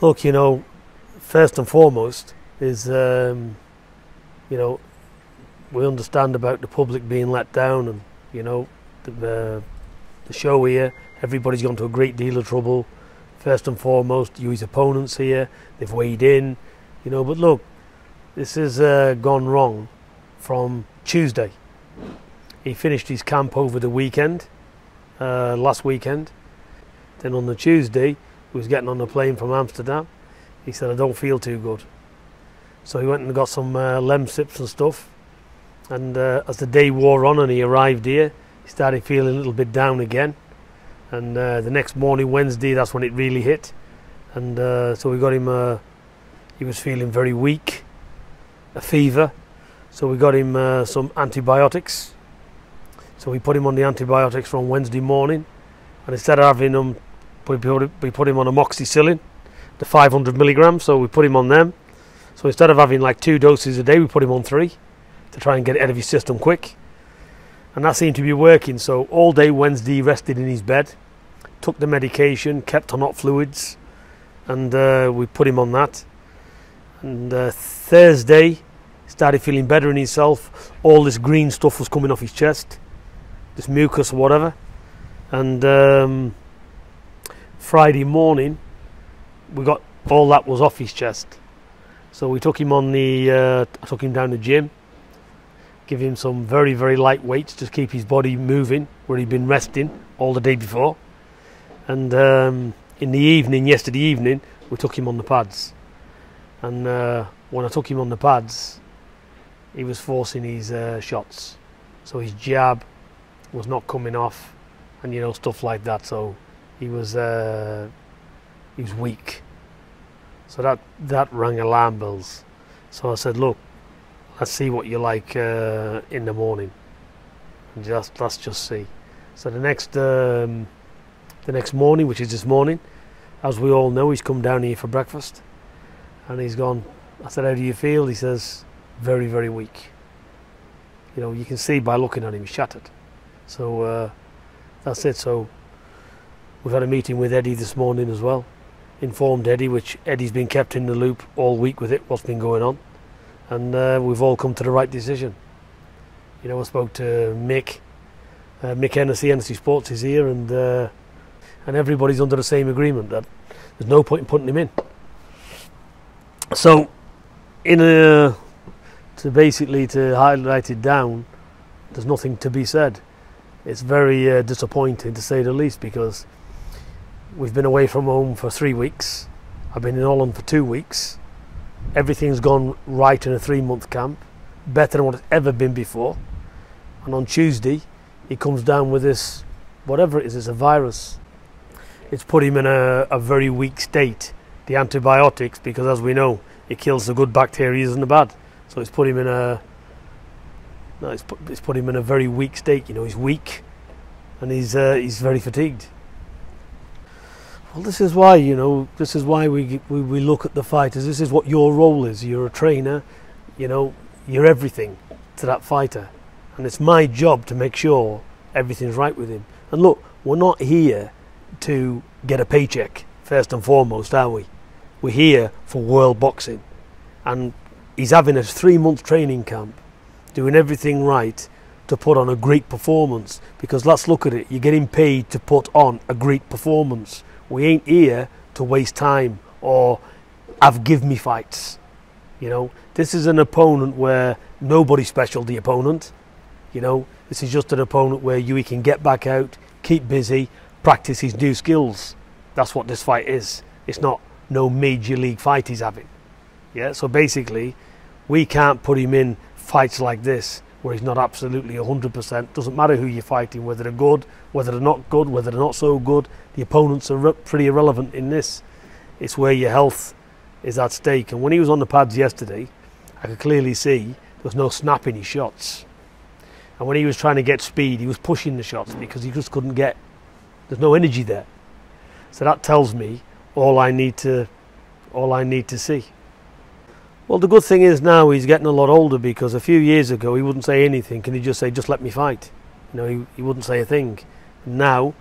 Look, you know, first and foremost is, um, you know, we understand about the public being let down, and you know, the, uh, the show here. Everybody's gone to a great deal of trouble. First and foremost, you his opponents here. They've weighed in, you know. But look, this has uh, gone wrong from Tuesday. He finished his camp over the weekend, uh, last weekend. Then on the Tuesday, he was getting on the plane from Amsterdam. He said, I don't feel too good. So he went and got some uh, Lemsips and stuff. And uh, as the day wore on and he arrived here, he started feeling a little bit down again. And uh, the next morning, Wednesday, that's when it really hit. And uh, so we got him, uh, he was feeling very weak, a fever. So we got him uh, some antibiotics. So we put him on the antibiotics from Wednesday morning. And instead of having them, we put, we put him on amoxicillin, the 500 milligrams. So we put him on them. So instead of having like two doses a day, we put him on three to try and get it out of his system quick. And that seemed to be working. So all day Wednesday, he rested in his bed, took the medication, kept on hot fluids, and uh, we put him on that. And uh, Thursday, started feeling better in himself. All this green stuff was coming off his chest, this mucus or whatever. And um, Friday morning, we got all that was off his chest. So we took him on the, uh, took him down the gym, give him some very, very light weights to keep his body moving where he'd been resting all the day before. And um, in the evening, yesterday evening, we took him on the pads. And uh, when I took him on the pads, he was forcing his uh, shots. So his jab was not coming off, and you know stuff like that. So he was uh, he was weak. So that that rang alarm bells. So I said, look, let's see what you like uh, in the morning, and just let's just see. So the next um, the next morning, which is this morning, as we all know, he's come down here for breakfast, and he's gone. I said, how do you feel? He says, very very weak. You know, you can see by looking at him, he's shattered. So uh, that's it. So we've had a meeting with Eddie this morning as well. Informed Eddie, which Eddie's been kept in the loop all week with it, what's been going on, and uh, we've all come to the right decision. You know, I spoke to Mick, uh, Mick Hennessy, Hennessy Sports is here, and uh, and everybody's under the same agreement that there's no point in putting him in. So, in a to basically to highlight it down, there's nothing to be said. It's very uh, disappointing to say the least because we've been away from home for three weeks. I've been in Holland for two weeks. Everything's gone right in a three month camp, better than what it's ever been before. And on Tuesday, he comes down with this, whatever it is, it's a virus. It's put him in a, a very weak state. The antibiotics, because as we know, it kills the good bacteria and the bad. So it's put him in a no, it's put, it's put him in a very weak state. You know, he's weak, and he's uh, he's very fatigued. Well, this is why you know this is why we, we we look at the fighters. This is what your role is. You're a trainer. You know, you're everything to that fighter, and it's my job to make sure everything's right with him. And look, we're not here to get a paycheck first and foremost, are we? We're here for world boxing, and he's having a three-month training camp doing everything right to put on a great performance. Because let's look at it, you're getting paid to put on a great performance. We ain't here to waste time or have give me fights. You know, this is an opponent where nobody's special, the opponent. You know, this is just an opponent where you can get back out, keep busy, practice his new skills. That's what this fight is. It's not no major league fight he's having. Yeah, so basically, we can't put him in fights like this where he's not absolutely 100%. Doesn't matter who you're fighting, whether they're good, whether they're not good, whether they're not so good. The opponents are pretty irrelevant in this. It's where your health is at stake. And when he was on the pads yesterday, I could clearly see there was no snap in his shots. And when he was trying to get speed, he was pushing the shots because he just couldn't get. There's no energy there. So that tells me all I need to, all I need to see. Well, the good thing is now he's getting a lot older because a few years ago he wouldn't say anything and he'd just say, just let me fight. You know, he, he wouldn't say a thing. Now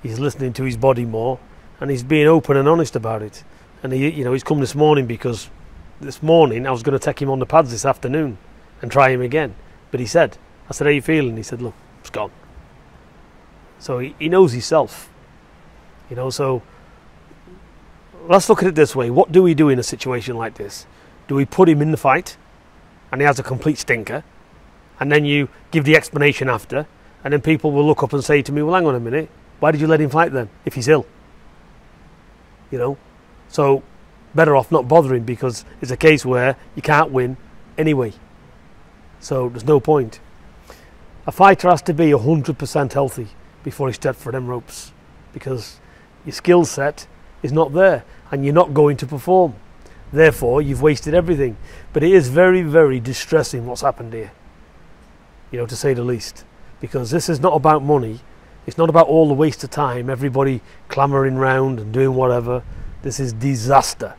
he's listening to his body more and he's being open and honest about it. and he, you know, he's come this morning because this morning I was going to take him on the pads this afternoon and try him again. But he said, I said, how you feeling? He said, look, it's gone. So he, he knows himself. You know, so let's look at it this way. What do we do in a situation like this? Do we put him in the fight and he has a complete stinker? And then you give the explanation after, and then people will look up and say to me, Well, hang on a minute, why did you let him fight then if he's ill? You know? So better off not bothering because it's a case where you can't win anyway. So there's no point. A fighter has to be 100% healthy before he steps for them ropes because your skill set is not there and you're not going to perform. Therefore, you've wasted everything. But it is very, very distressing what's happened here, you know, to say the least. Because this is not about money, it's not about all the waste of time, everybody clamouring round and doing whatever. This is disaster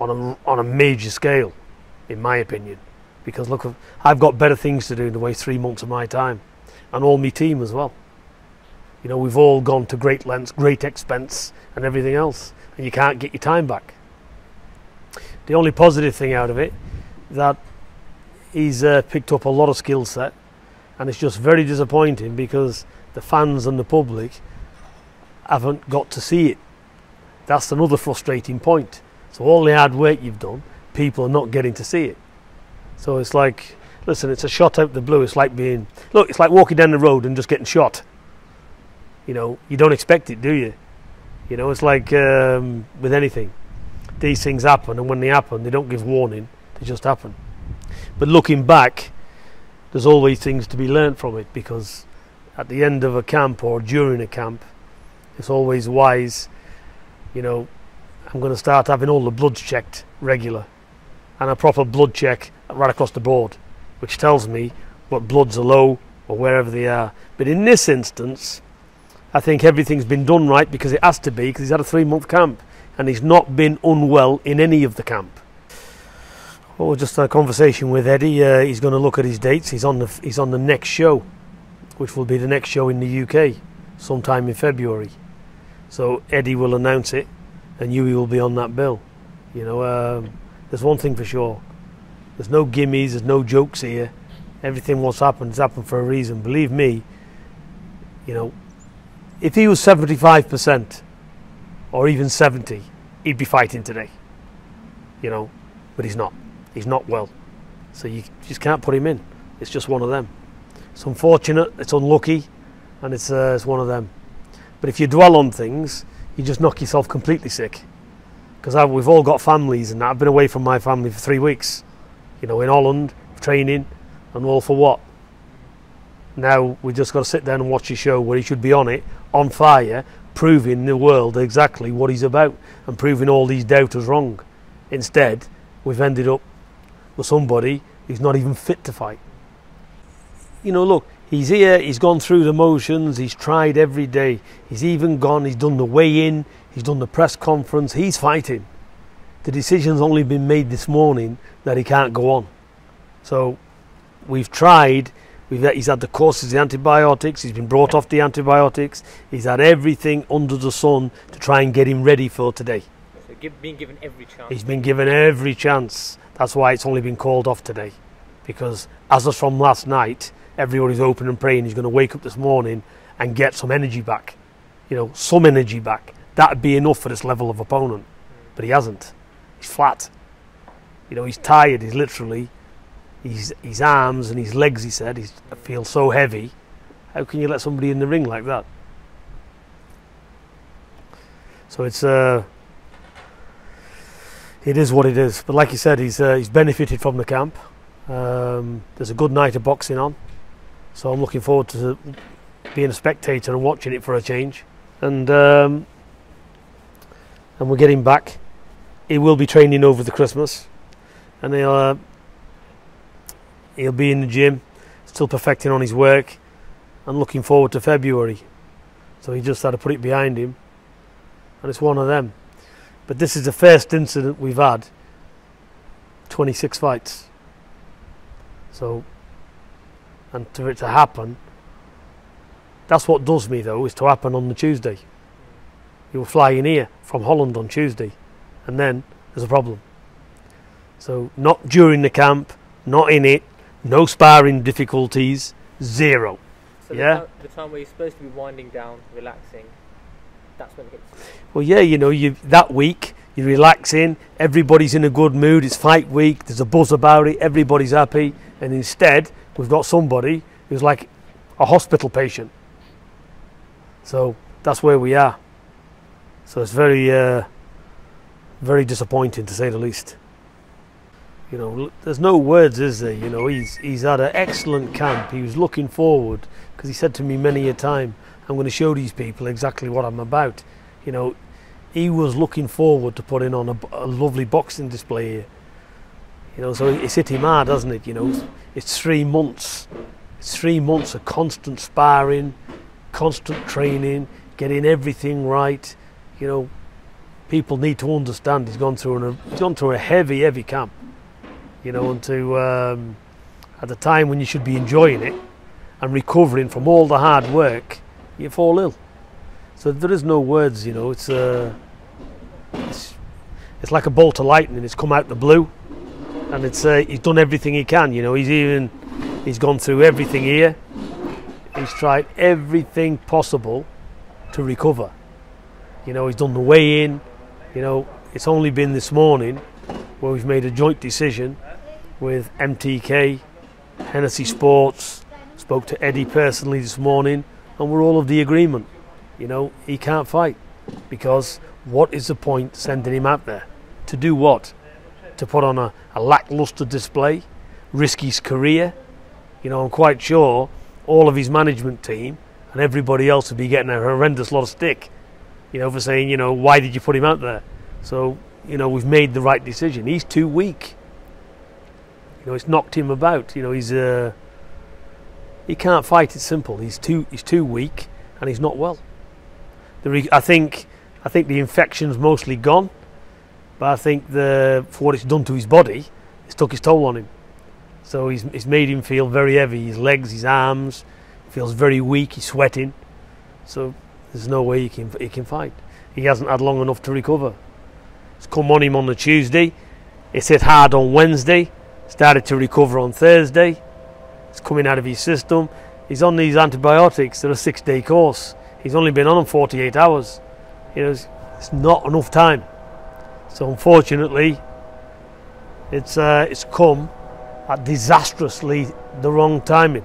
on a, on a major scale, in my opinion. Because look, I've got better things to do in the way three months of my time, and all my team as well. You know, we've all gone to great lengths, great expense, and everything else, and you can't get your time back. The only positive thing out of it that he's uh, picked up a lot of skill set, and it's just very disappointing because the fans and the public haven't got to see it. That's another frustrating point. So all the hard work you've done, people are not getting to see it. So it's like, listen, it's a shot out the blue. It's like being, look, it's like walking down the road and just getting shot. You know, you don't expect it, do you? You know, it's like um, with anything. These things happen, and when they happen, they don't give warning. They just happen. But looking back, there's always things to be learnt from it because at the end of a camp or during a camp, it's always wise, you know, I'm going to start having all the bloods checked regular and a proper blood check right across the board, which tells me what bloods are low or wherever they are. But in this instance, I think everything's been done right because it has to be because he's had a three month camp and he's not been unwell in any of the camp. Oh, just a conversation with Eddie. Uh, he's going to look at his dates. He's on the he's on the next show, which will be the next show in the UK, sometime in February. So Eddie will announce it, and you will be on that bill. You know, um, there's one thing for sure. There's no gimmies. There's no jokes here. Everything what's happened has happened for a reason. Believe me. You know, if he was 75% or even 70, he'd be fighting today. You know, but he's not. He's not well. So you just can't put him in. It's just one of them. It's unfortunate, it's unlucky, and it's, uh, it's one of them. But if you dwell on things, you just knock yourself completely sick. Because we've all got families, and I've been away from my family for three weeks. You know, in Holland, training, and all for what? Now we've just got to sit down and watch his show where he should be on it, on fire, proving the world exactly what he's about and proving all these doubters wrong. Instead, we've ended up with somebody who's not even fit to fight. You know, look, he's here, he's gone through the motions, he's tried every day, he's even gone, he's done the weigh in, he's done the press conference, he's fighting. The decision's only been made this morning that he can't go on. So we've tried We've he's had the courses, the antibiotics. He's been brought off the antibiotics. He's had everything under the sun to try and get him ready for today. So give, being given every chance. He's been given every chance. That's why it's only been called off today, because as of from last night, everybody's open and praying he's going to wake up this morning and get some energy back. You know, some energy back. That'd be enough for this level of opponent, hmm. but he hasn't. He's flat. You know, he's tired. He's literally his, his arms and his legs, he said, he feels so heavy. How can you let somebody in the ring like that? So it's uh, it is what it is. But like he said, he's uh, he's benefited from the camp. Um, there's a good night of boxing on, so I'm looking forward to being a spectator and watching it for a change. And um, and we're getting back. He will be training over the Christmas, and he'll uh, he'll be in the gym, still perfecting on his work, and looking forward to February. So he just had to put it behind him, and it's one of them. But this is the first incident we've had 26 fights. So, and for it to happen, that's what does me though, is to happen on the Tuesday. You were flying here from Holland on Tuesday, and then there's a problem. So not during the camp, not in it, no sparring difficulties, zero. So Yeah. the, time, the time where you're supposed to be winding down, relaxing, that's when it hits. Well, yeah, you know, you that week you're relaxing, everybody's in a good mood. It's fight week. There's a buzz about it. Everybody's happy, and instead we've got somebody who's like a hospital patient. So that's where we are. So it's very, uh, very disappointing to say the least. You know, there's no words, is there? You know, he's he's had an excellent camp. He was looking forward because he said to me many a time, "I'm going to show these people exactly what I'm about." You know, he was looking forward to putting on a lovely boxing display here. You know, so it's hit him hard, hasn't it? You know, it's three months. It's three months of constant sparring, constant training, getting everything right. You know, people need to understand he's gone through an, he's gone through a heavy, heavy camp. You know, and to um, at the time when you should be enjoying it and recovering from all the hard work, you fall ill. So there is no words. You know, it's uh, it's, it's like a bolt of lightning. It's come out the blue, and it's uh, he's done everything he can. You know, he's even he's gone through everything here. He's tried everything possible to recover. You know, he's done the weigh in. You know, it's only been this morning where we've made a joint decision with MTK, Hennessy Sports. Spoke to Eddie personally this morning, and we're all of the agreement. You know, he can't fight because what is the point sending him out there to do what? To put on a, a lackluster display, risk his career. You know, I'm quite sure all of his management team and everybody else would be getting a horrendous lot of stick. You know, for saying, you know, why did you put him out there? So, you know, we've made the right decision. He's too weak. You know, it's knocked him about. You know, he's uh, he can't fight. It's simple. He's too he's too weak, and he's not well. The I think I think the infection's mostly gone, but I think the for what it's done to his body, it's took its toll on him. So he's it's made him feel very heavy. His legs, his arms, feels very weak. He's sweating. So there's no way he can he can fight. He hasn't had long enough to recover. It's come on him on the Tuesday. It's hit hard on Wednesday. Started to recover on Thursday. It's coming out of his system. He's on these antibiotics. They're a six-day course. He's only been on them 48 hours. You know, it's, it's not enough time. So unfortunately, it's uh, it's come at disastrously the wrong timing.